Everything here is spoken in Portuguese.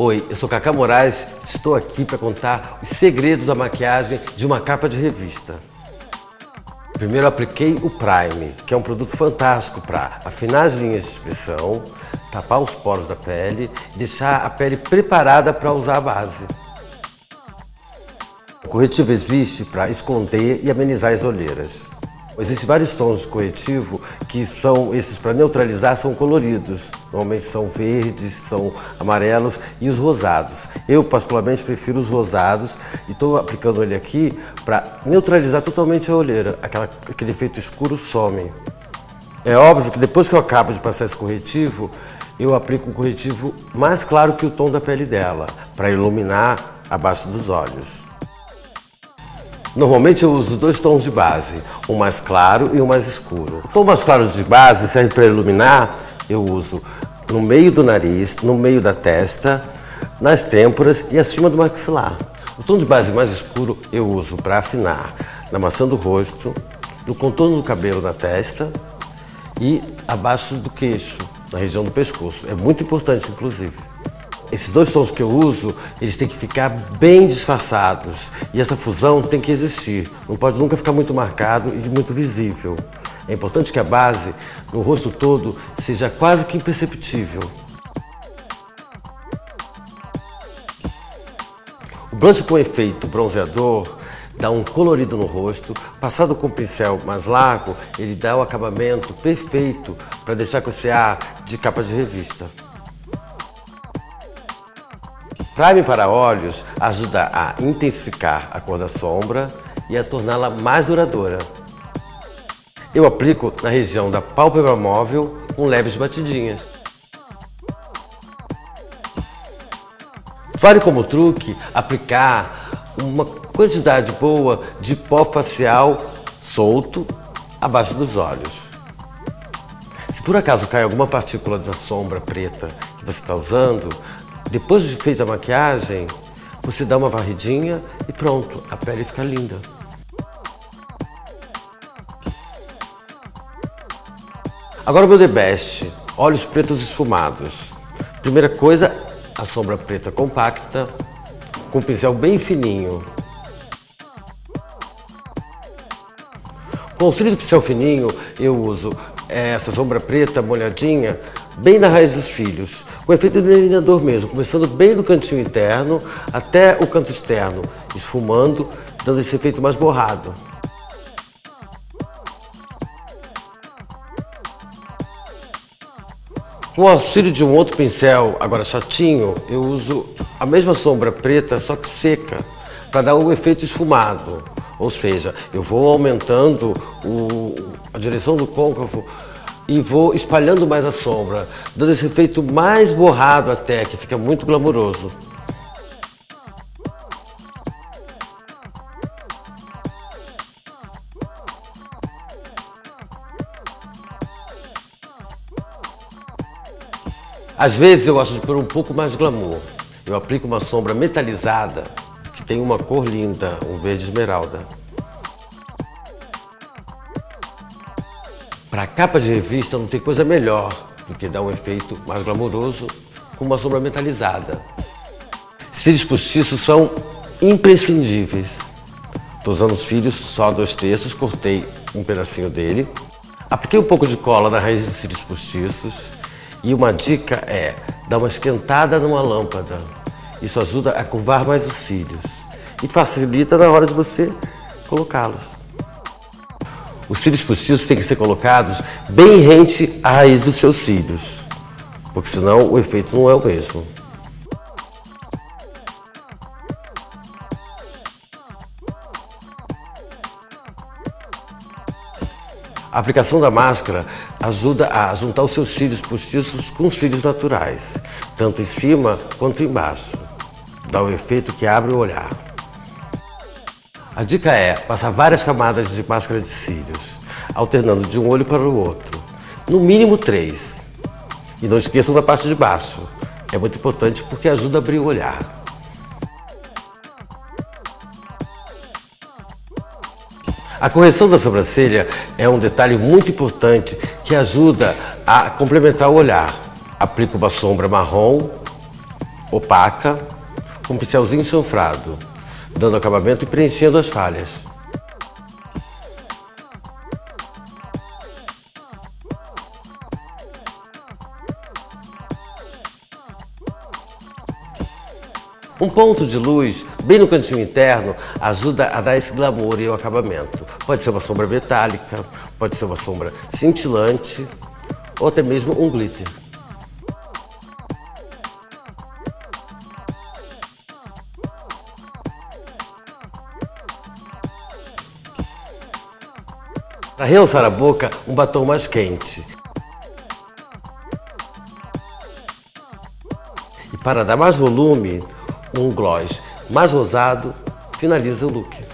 Oi, eu sou Cacá Moraes, estou aqui para contar os segredos da maquiagem de uma capa de revista. Primeiro apliquei o Prime, que é um produto fantástico para afinar as linhas de expressão, tapar os poros da pele e deixar a pele preparada para usar a base. O corretivo existe para esconder e amenizar as olheiras. Existem vários tons de corretivo que são, esses para neutralizar, são coloridos. Normalmente são verdes, são amarelos e os rosados. Eu, particularmente, prefiro os rosados e estou aplicando ele aqui para neutralizar totalmente a olheira. Aquela, aquele efeito escuro some. É óbvio que depois que eu acabo de passar esse corretivo, eu aplico um corretivo mais claro que o tom da pele dela, para iluminar abaixo dos olhos. Normalmente eu uso dois tons de base, um mais claro e um mais escuro. O tom mais claro de base serve para iluminar, eu uso no meio do nariz, no meio da testa, nas têmporas e acima do maxilar. O tom de base mais escuro eu uso para afinar na maçã do rosto, no contorno do cabelo na testa e abaixo do queixo, na região do pescoço. É muito importante, inclusive. Esses dois tons que eu uso, eles têm que ficar bem disfarçados. E essa fusão tem que existir. Não pode nunca ficar muito marcado e muito visível. É importante que a base, no rosto todo, seja quase que imperceptível. O blush com efeito bronzeador dá um colorido no rosto. Passado com o pincel mais largo, ele dá o acabamento perfeito para deixar com esse ar de capa de revista. Prime para olhos ajuda a intensificar a cor da sombra e a torná-la mais duradoura. Eu aplico na região da pálpebra móvel com leves batidinhas. Vale como truque aplicar uma quantidade boa de pó facial solto abaixo dos olhos. Se por acaso cai alguma partícula da sombra preta que você está usando, depois de feita a maquiagem, você dá uma varridinha e pronto, a pele fica linda. Agora o meu The Best, olhos pretos esfumados. Primeira coisa, a sombra preta compacta, com um pincel bem fininho. Com o auxílio do pincel fininho, eu uso essa sombra preta molhadinha bem na raiz dos filhos, com efeito delineador mesmo, começando bem do cantinho interno até o canto externo, esfumando, dando esse efeito mais borrado. Com o auxílio de um outro pincel, agora chatinho, eu uso a mesma sombra preta, só que seca, para dar um efeito esfumado. Ou seja, eu vou aumentando o, a direção do côncavo e vou espalhando mais a sombra, dando esse efeito mais borrado até, que fica muito glamouroso. Às vezes eu gosto de pôr um pouco mais de glamour. Eu aplico uma sombra metalizada que tem uma cor linda, um verde esmeralda. Para capa de revista não tem coisa melhor do que dar um efeito mais glamouroso com uma sombra metalizada. Cílios postiços são imprescindíveis. Estou usando os cílios só dois terços, cortei um pedacinho dele. Apliquei um pouco de cola na raiz dos cílios postiços. E uma dica é dar uma esquentada numa lâmpada. Isso ajuda a curvar mais os cílios e facilita na hora de você colocá-los. Os cílios postiços têm que ser colocados bem rente à raiz dos seus cílios, porque senão o efeito não é o mesmo. A aplicação da máscara ajuda a juntar os seus cílios postiços com os cílios naturais, tanto em cima quanto embaixo. Dá o efeito que abre o olhar. A dica é passar várias camadas de máscara de cílios, alternando de um olho para o outro, no mínimo três. E não esqueçam da parte de baixo, é muito importante porque ajuda a abrir o olhar. A correção da sobrancelha é um detalhe muito importante que ajuda a complementar o olhar. Aplico uma sombra marrom opaca, com um pincelzinho chanfrado, dando acabamento e preenchendo as falhas. Um ponto de luz bem no cantinho interno ajuda a dar esse glamour e o acabamento. Pode ser uma sombra metálica, pode ser uma sombra cintilante ou até mesmo um glitter. Para realçar a boca, um batom mais quente. E para dar mais volume, um gloss mais rosado finaliza o look.